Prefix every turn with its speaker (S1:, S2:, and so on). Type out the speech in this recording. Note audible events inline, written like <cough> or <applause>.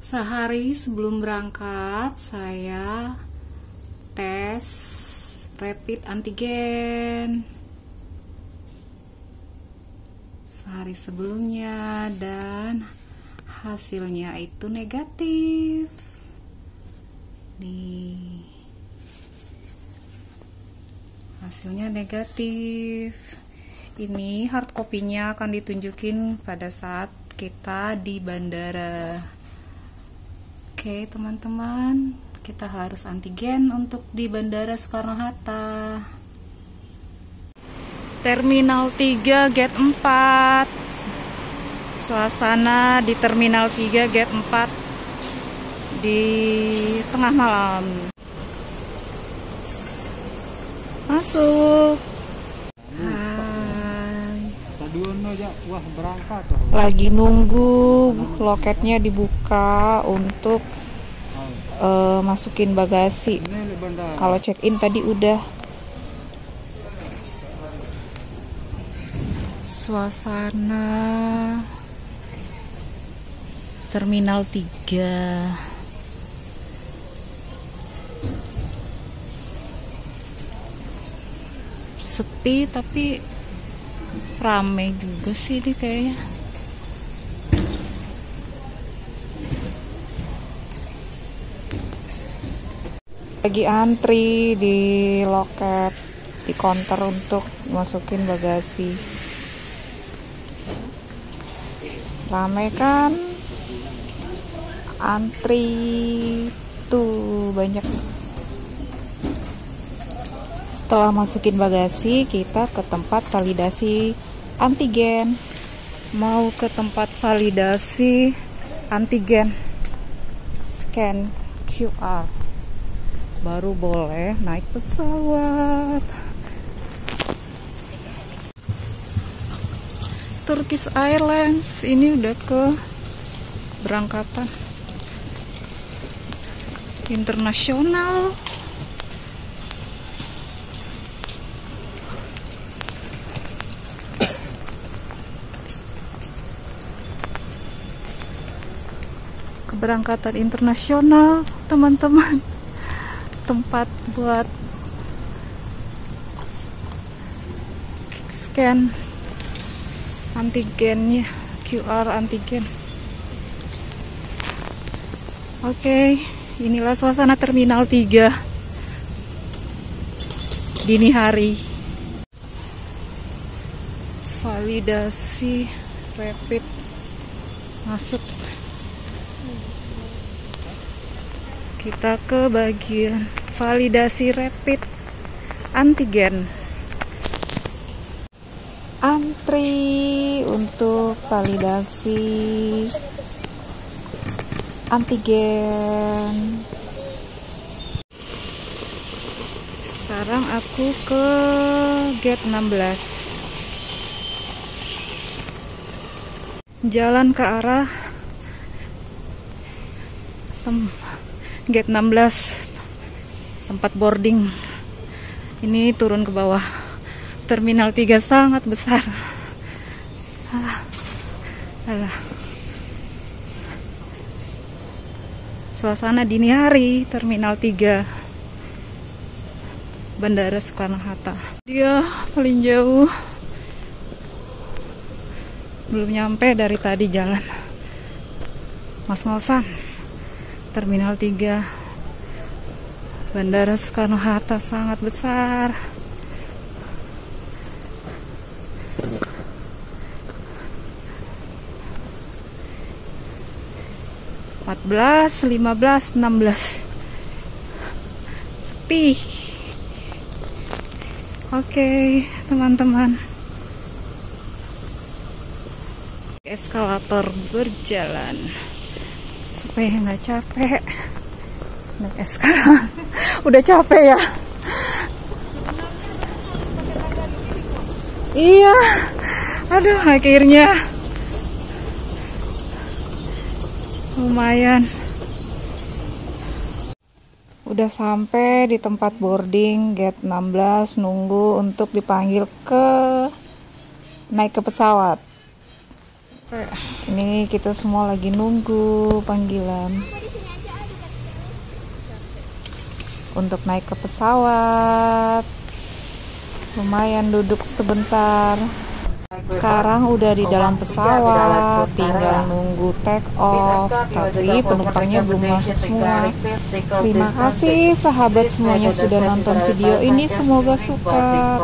S1: Sehari sebelum berangkat, saya tes rapid antigen. Sehari sebelumnya dan hasilnya itu negatif. Di hasilnya negatif. Ini hard copy-nya akan ditunjukin pada saat kita di bandara. Oke, teman-teman, kita harus antigen untuk di Bandara Soekarno-Hatta. Terminal 3 Gate 4. Suasana di Terminal 3 Gate 4 di tengah malam. Masuk.
S2: Wah berangkat
S1: Lagi nunggu loketnya dibuka untuk uh, masukin bagasi. Kalau check in tadi udah. Suasana Terminal 3 sepi tapi rame juga sih ini kayaknya. Lagi antri di loket di counter untuk masukin bagasi. Rame kan? Antri tuh banyak setelah masukin bagasi, kita ke tempat validasi antigen. Mau ke tempat validasi antigen. Scan QR. Baru boleh naik pesawat. Turkish Airlines ini udah ke berangkatan internasional keberangkatan internasional teman-teman. <laughs> Tempat buat scan antigennya QR antigen. Oke inilah suasana terminal 3 dini hari. Validasi rapid masuk kita ke bagian validasi rapid antigen. Antri untuk validasi antigen. Sekarang aku ke gate 16 jalan ke arah tem gate 16 tempat boarding. Ini turun ke bawah. Terminal 3 sangat besar. Alah, alah. suasana dini hari terminal 3 Bandara Soekarno-Hatta. Dia paling jauh. Belum nyampe dari tadi jalan. Mas-ngosan Terminal 3 Bandara Soekarno-Hatta sangat besar. Empat belas, lima belas, enam belas. Sepi. Oke teman-teman. Eskalator berjalan supaya nggak capek. Naik eskalator <laughs> udah capek ya? Iya. Aduh akhirnya. Lumayan. Udah sampai di tempat boarding gate 16 nunggu untuk dipanggil ke naik ke pesawat Ini kita semua lagi nunggu panggilan untuk naik ke pesawat. Lumayan duduk sebentar. Sekarang udah di dalam pesawat, tinggal nunggu take off, tapi penumpangnya belum masuk semua. Terima kasih sahabat semuanya sudah nonton video ini, semoga suka.